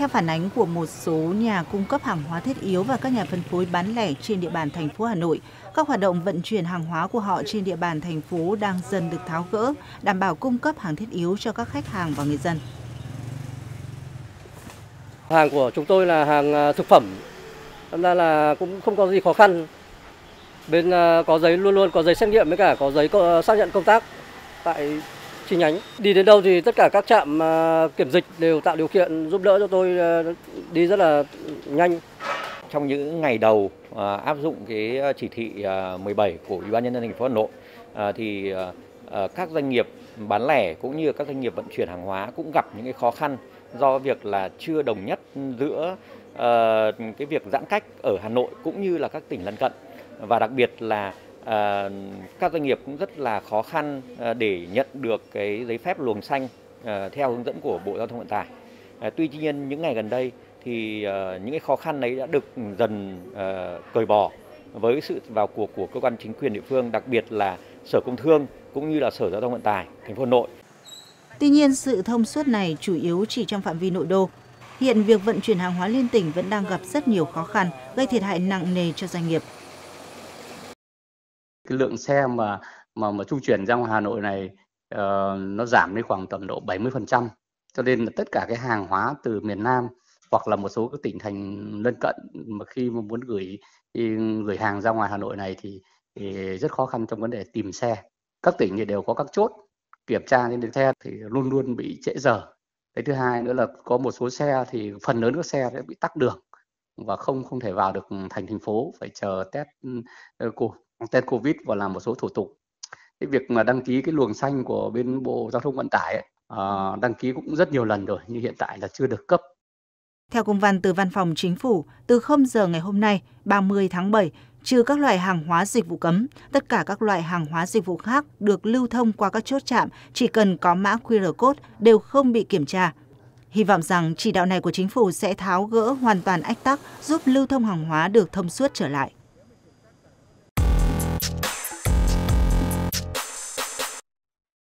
Theo phản ánh của một số nhà cung cấp hàng hóa thiết yếu và các nhà phân phối bán lẻ trên địa bàn thành phố Hà Nội, các hoạt động vận chuyển hàng hóa của họ trên địa bàn thành phố đang dần được tháo gỡ, đảm bảo cung cấp hàng thiết yếu cho các khách hàng và người dân. Hàng của chúng tôi là hàng à, thực phẩm, nên là cũng không có gì khó khăn. Bên à, có giấy luôn luôn có giấy xét nghiệm với cả có giấy xác nhận công tác tại chi nhánh. Đi đến đâu thì tất cả các trạm à, kiểm dịch đều tạo điều kiện giúp đỡ cho tôi à, đi rất là nhanh. Trong những ngày đầu à, áp dụng cái chỉ thị 17 của Ủy ban nhân dân thành phố Hà Nội thì các doanh nghiệp bán lẻ cũng như các doanh nghiệp vận chuyển hàng hóa cũng gặp những cái khó khăn do việc là chưa đồng nhất giữa cái việc giãn cách ở Hà Nội cũng như là các tỉnh lân cận và đặc biệt là Ờ, các doanh nghiệp cũng rất là khó khăn ờ, để nhận được cái giấy phép luồng xanh ờ, theo hướng dẫn của Bộ Giao thông Vận tải. Tuy nhiên những ngày gần đây thì những cái khó khăn đấy đã được dần cởi bỏ với sự vào cuộc của cơ quan chính quyền địa phương, đặc biệt là Sở Công Thương cũng như là Sở Giao thông Vận tải thành phố Hà Nội Tuy nhiên, sự thông suốt này chủ yếu chỉ trong phạm vi nội đô. Hiện việc vận chuyển hàng hóa liên tỉnh vẫn đang gặp rất nhiều khó khăn, gây thiệt hại nặng nề cho doanh nghiệp. Cái lượng xe mà mà mà trung chuyển ra ngoài Hà Nội này uh, nó giảm đi khoảng tầm độ 70%. Cho nên là tất cả cái hàng hóa từ miền Nam hoặc là một số các tỉnh thành lân cận mà khi mà muốn gửi gửi hàng ra ngoài Hà Nội này thì, thì rất khó khăn trong vấn đề tìm xe. Các tỉnh thì đều có các chốt kiểm tra trên đường xe thì luôn luôn bị trễ giờ cái thứ hai nữa là có một số xe thì phần lớn các xe sẽ bị tắc đường và không không thể vào được thành thành phố phải chờ test uh, test covid và làm một số thủ tục cái việc mà đăng ký cái luồng xanh của bên bộ giao thông vận tải ấy, uh, đăng ký cũng rất nhiều lần rồi nhưng hiện tại là chưa được cấp theo công văn từ Văn phòng Chính phủ, từ 0 giờ ngày hôm nay, 30 tháng 7, trừ các loại hàng hóa dịch vụ cấm, tất cả các loại hàng hóa dịch vụ khác được lưu thông qua các chốt chạm chỉ cần có mã QR code đều không bị kiểm tra. Hy vọng rằng chỉ đạo này của chính phủ sẽ tháo gỡ hoàn toàn ách tắc, giúp lưu thông hàng hóa được thông suốt trở lại.